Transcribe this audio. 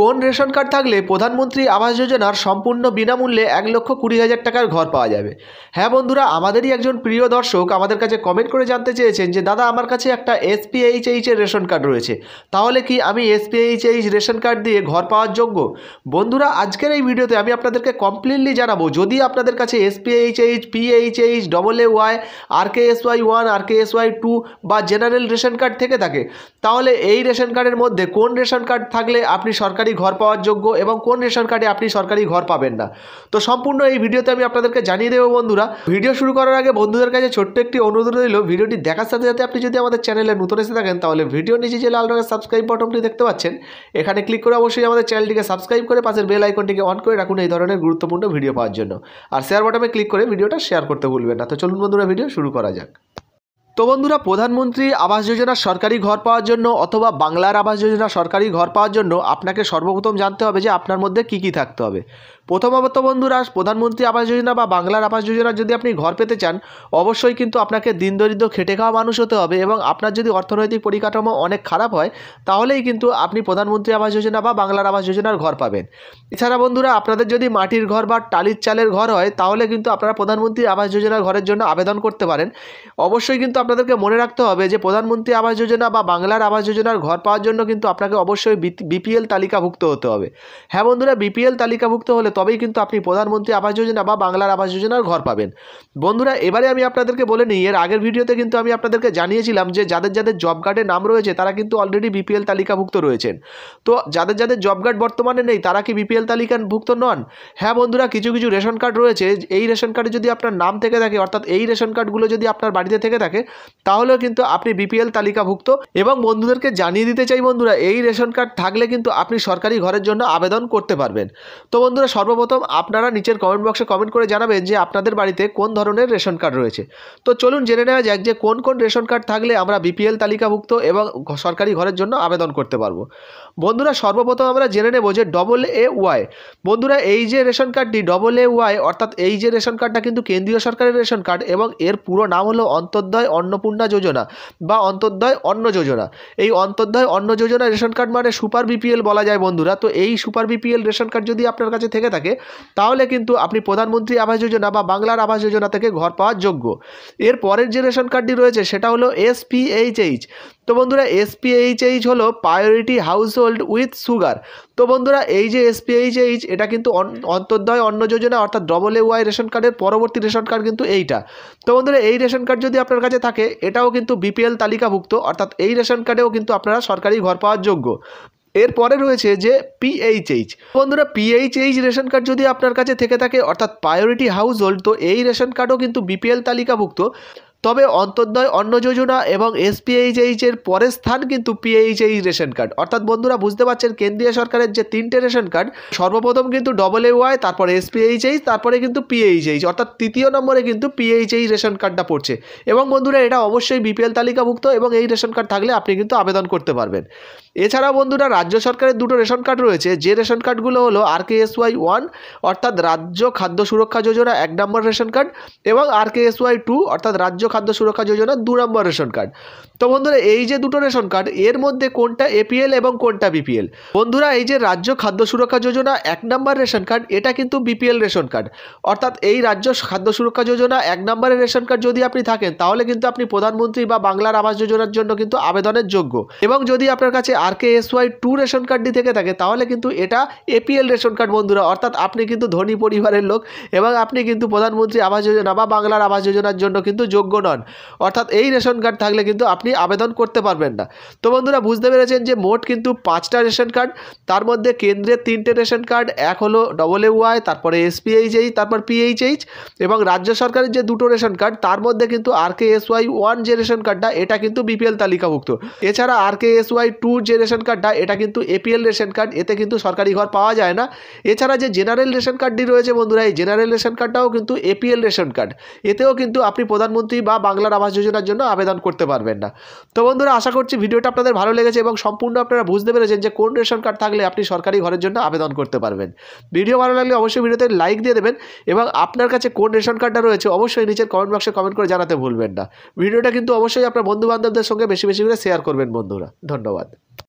কোন ration card থাকলে প্রধানমন্ত্রী আবাস যোজনার সম্পূর্ণ বিনামূল্যে এক লক্ষ কুড়ি হাজার টাকার ঘর পাওয়া যাবে? হ্যাঁ বন্ধুরা, আমাদেরই একজন প্রিয় দর্শক আমাদের কাছে কমেন্ট করে জানতে চেয়েছেন যে, দাদা, আমার কাছে একটা এসপিএইচএইচ এর রেশন কার্ড রয়েছে। তাহলে কি আমি এসপিএইচএইচ রেশন কার্ড দিয়ে ঘর পাওয়ার যোগ্য? বন্ধুরা, আজকের এই ভিডিওতে আমি আপনাদেরকে কমপ্লিটলি জানাব, যদি আপনাদের কাছে SPHH PHH double A Y R K S Y one R K S Y two বা জেনারেল রেশন কার্ড থেকে থাকে, তাহলে এই রেশন কার্ডের মধ্যে কোন রেশন কার্ড থাকলে আপনি সরকারি ঘর পাওয়ার যোগ্য এবং কোন রেশন কার্ডে আপনি সরকারি ঘর পাবেন না। তো সম্পূর্ণ এই ভিডিওতে আমি আপনাদেরকে জানিয়ে দেবো বন্ধুরা, ভিডিও শুরু করার আগে বন্ধুদের কাছে ছোট্ট একটি অনুরোধ রইল, ভিডিওটি দেখার সাথে সাথে আপনি যদি আমাদের চ্যানেলে নতুন এসে থাকেন, তাহলে ভিডিও নিচে যে লাল রঙের সাবস্ক্রাইব বটনটি দেখতে পাচ্ছেন, এখানে ক্লিক করে অবশ্যই আমাদের চ্যানেলটিকে সাবস্ক্রাইব করে পাশের বেল আইকনটিকে অন করে রাখুন এই ধরনের গুরুত্বপূর্ণ ভিডিও পাওয়ার জন্য। আর শেয়ার বাটনে ক্লিক করে ভিডিওটা শেয়ার করতে ভুলবেন না। তো চলুন বন্ধুরা, ভিডিও শুরু করা যাক। তো বন্ধুরা, প্রধানমন্ত্রী আবাস যোজনা সরকারি ঘর পাওয়ার জন্য অথবা বাংলার আবাস যোজনা সরকারি ঘর পাওয়ার জন্য আপনাকে সর্বপ্রথম জানতে হবে যে আপনার মধ্যে কি কি থাকতে হবে। প্রথমত বন্ধুরা প্রধানমন্ত্রী আবাস যোজনা বা বাংলার আবাস যোজনা যদি আপনি ঘর পেতে চান, অবশ্যই কিন্তু আপনাকে দিন দরিদ্র খেটে খাওয়া মানুষ হতে হবে এবং আপনার যদি অর্থনৈতিক পরিকাঠামো অনেক খারাপ হয়, তাহলেই কিন্তু আপনি প্রধানমন্ত্রী আবাস যোজনা বা বাংলার আবাস যোজনার ঘর পাবেন। এছাড়া বন্ধুরা, আপনাদের যদি মাটির ঘর বা টালির চালের ঘর হয়, তাহলে কিন্তু আপনারা প্রধানমন্ত্রী আবাস যোজনার ঘরের জন্য আবেদন করতে পারেন। অবশ্যই কিন্তু আপনাদেরকে মনে রাখতে হবে যে, প্রধানমন্ত্রী আবাস যোজনা বা বাংলার আবাস যোজনার ঘর পাওয়ার জন্য কিন্তু আপনাকে অবশ্যই বিপিএল তালিকাভুক্ত হতে হবে। হ্যাঁ বন্ধুরা বিপিএল তালিকাভুক্ত হলে তবেই কিন্তু আপনি প্রধানমন্ত্রী আবাস যোজনা বা বাংলার আবাস যোজনার ঘর পাবেন। বন্ধুরা, এবারে আমি আপনাদেরকে বলে নিই, এর আগের ভিডিওতে কিন্তু আমি আপনাদেরকে জানিয়েছিলাম যে যাদের যাদের জব কার্ডে নাম রয়েছে, তারা কিন্তু অলরেডি বিপিএল তালিকাভুক্ত রয়েছেন। তো যাদের যাদের জব কার্ড বর্তমানে নেই, তারা কি বিপিএল তালিকাভুক্ত নন? হ্যাঁ বন্ধুরা, কিছু কিছু রেশন কার্ড রয়েছে, এই রেশন কার্ডে যদি আপনার নাম থেকে থাকে, অর্থাৎ এই রেশন কার্ডগুলো যদি আপনার বাড়িতে থেকে থাকে, তাহলেও কিন্তু আপনি বিপিএল তালিকাভুক্ত। এবং বন্ধুদেরকে জানিয়ে দিতে চাই বন্ধুরা, এই রেশন কার্ড থাকলে কিন্তু আপনি সরকারি ঘরের জন্য আবেদন করতে পারবেন। তো বন্ধুরা সর্বপ্রথম আপনারা নিচের কমেন্ট বক্সে কমেন্ট করে জানাবেন যে আপনাদের বাড়িতে কোন ধরনের রেশন কার্ড রয়েছে। তো চলুন জেনে নেওয়া যাক যে কোন কোন রেশন কার্ড থাকলে আমরা বিপিএল তালিকাভুক্ত এবং সরকারি ঘরের জন্য আবেদন করতে পারব। বন্ধুরা, সর্বপ্রথম আমরা জেনে নেব যে ডবল এ ওয়াই বন্ধুরা, এই যে রেশন কার্ডটি ডবল এ ওয়াই অর্থাৎ এই যে রেশন কার্ডটা কিন্তু কেন্দ্রীয় সরকারের রেশন কার্ড এবং এর পুরো নাম হলো অন্তর্দয় অন্নপূর্ণা যোজনা বা অন্তর্দয় অন্ন যোজনা। এই অন্তর্দয় অন্ন যোজনা রেশন কার্ড মানে সুপার বিপিএল বলা যায় বন্ধুরা। তো এই সুপার বিপিএল রেশন কার্ড যদি আপনার কাছে থেকে থাকে, তাহলে কিন্তু আপনি প্রধানমন্ত্রী আবাস যোজনা বা বাংলার আবাস যোজনা থেকে ঘর পাওয়ার যোগ্য। এর পরের যে রেশন কার্ডটি রয়েছে, সেটা হলো এসপিএইচএইচ তো বন্ধুরা এসপিএইচএইচ হলো priority household with sugar তো বন্ধুরা, এই যে এসপিএইচএইচ এটা কিন্তু অন্তর্দয় অন্ন যোজনা, অর্থাৎ ডবল এ ওয়াই রেশন কার্ডের পরবর্তী রেশন কার্ড কিন্তু এইটা। তো বন্ধুরা, এই রেশন কার্ড যদি আপনার কাছে থাকে, এটাও কিন্তু বিপিএল তালিকাভুক্ত, অর্থাৎ এই রেশন কার্ডেও কিন্তু আপনারা সরকারি ঘর পাওয়ার যোগ্য। এরপরে রয়েছে যে পিএইচএইচ বন্ধুরা পিএইচএইচ রেশন কার্ড যদি আপনার কাছে থেকে থাকে, অর্থাৎ প্রায়োরিটি হাউস হোল্ড তো এই রেশন কার্ডও কিন্তু বিপিএল তালিকাভুক্ত। তবে অন্তর্দয়, অন্ন যোজনা এবং এসপিএইচএইচ এর পরের স্থান কিন্তু পিএইচএইচ রেশন কার্ড। অর্থাৎ বন্ধুরা, বুঝতে পারছেন, কেন্দ্রীয় সরকারের যে তিনটে রেশন কার্ড, সর্বপ্রথম কিন্তু ডবল এ ওয়াই তারপরে এসপিএইচএইচ তারপরে কিন্তু পিএইচএইচ অর্থাৎ তৃতীয় নম্বরে কিন্তু পিএইচএইচ রেশন কার্ডটা পড়ছে। এবং বন্ধুরা, এটা অবশ্যই বিপিএল তালিকাভুক্ত এবং এই রেশন কার্ড থাকলে আপনি কিন্তু আবেদন করতে পারবেন। এছাড়াও বন্ধুরা, রাজ্য সরকারের দুটো রেশন কার্ড রয়েছে। যে রেশন কার্ডগুলো হলো R K S Y one, অর্থাৎ রাজ্য খাদ্য সুরক্ষা যোজনা এক নম্বর রেশন কার্ড, এবং R K S Y two, অর্থাৎ রাজ্য খাদ্য সুরক্ষা যোজনা দু নম্বর রেশন কার্ড। তো বন্ধুরা, এই যে দুটো রেশন কার্ড, এর মধ্যে কোনটা এপিএল এবং কোনটা বিপিএল? বন্ধুরা, এই যে রাজ্য খাদ্য সুরক্ষা যোজনা এক নম্বর রেশন কার্ড, এটা কিন্তু বিপিএল রেশন কার্ড। অর্থাৎ এই রাজ্য খাদ্য সুরক্ষা যোজনা এক নম্বরের রেশন কার্ড যদি আপনি থাকেন, তাহলে কিন্তু আপনি প্রধানমন্ত্রী বা বাংলার আবাস যোজনার জন্য কিন্তু আবেদনের যোগ্য। এবং যদি আপনার কাছে R K S Y two ration কার্ডটি থেকে থাকে, তাহলে কিন্তু এটা এপিএল রেশন কার্ড বন্ধুরা। অর্থাৎ আপনি কিন্তু ধনী পরিবারের লোক এবং আপনি কিন্তু প্রধানমন্ত্রী আবাস যোজনা বা বাংলার আবাস যোজনার জন্য কিন্তু যোগ্য নন। অর্থাৎ এই রেশন কার্ড থাকলে কিন্তু আপনি আবেদন করতে পারবেন না। তো বন্ধুরা, বুঝতে পেরেছেন যে মোট কিন্তু পাঁচটা রেশন কার্ড, তার মধ্যে কেন্দ্রের তিনটে রেশন কার্ড, এক হলো ডবল এ ওয়াই তারপরে এসপিএইচএইচ তারপর পিএইচএইচ এবং রাজ্য সরকারের যে দুটো রেশন কার্ড, তার মধ্যে কিন্তু R K S Y one যে রেশন কার্ডটা, এটা কিন্তু বিপিএল তালিকাভুক্ত। এছাড়া R K S Y two যে রেশন কার্ডটা, এটা কিন্তু এপিএল রেশন কার্ড, এতে কিন্তু সরকারি ঘর পাওয়া যায় না। এছাড়া যে জেনারেল রেশন কার্ডটি রয়েছে বন্ধুরা, এই জেনারেল রেশন কার্ডটাও কিন্তু এপিএল রেশন কার্ড। এতেও কিন্তু আপনি প্রধানমন্ত্রী বা বাংলার আবাস যোজনার জন্য আবেদন করতে পারবেন না। তো বন্ধুরা, আশা করছি ভিডিওটা আপনাদের ভালো লেগেছে এবং সম্পূর্ণ আপনারা বুঝতে পেরেছেন যে কোন রেশন কার্ড থাকলে আপনি সরকারি ঘরের জন্য আবেদন করতে পারবেন। ভিডিও ভালো লাগলে অবশ্যই ভিডিওতে লাইক দিয়ে দেবেন এবং আপনার কাছে কোন রেশন কার্ডটা রয়েছে অবশ্যই নিচের কমেন্ট বক্সে কমেন্ট করে জানাতে ভুলবেন না। ভিডিওটা কিন্তু অবশ্যই আপনার বন্ধু বান্ধবদের সঙ্গে বেশি বেশি করে শেয়ার করবেন বন্ধুরা। ধন্যবাদ।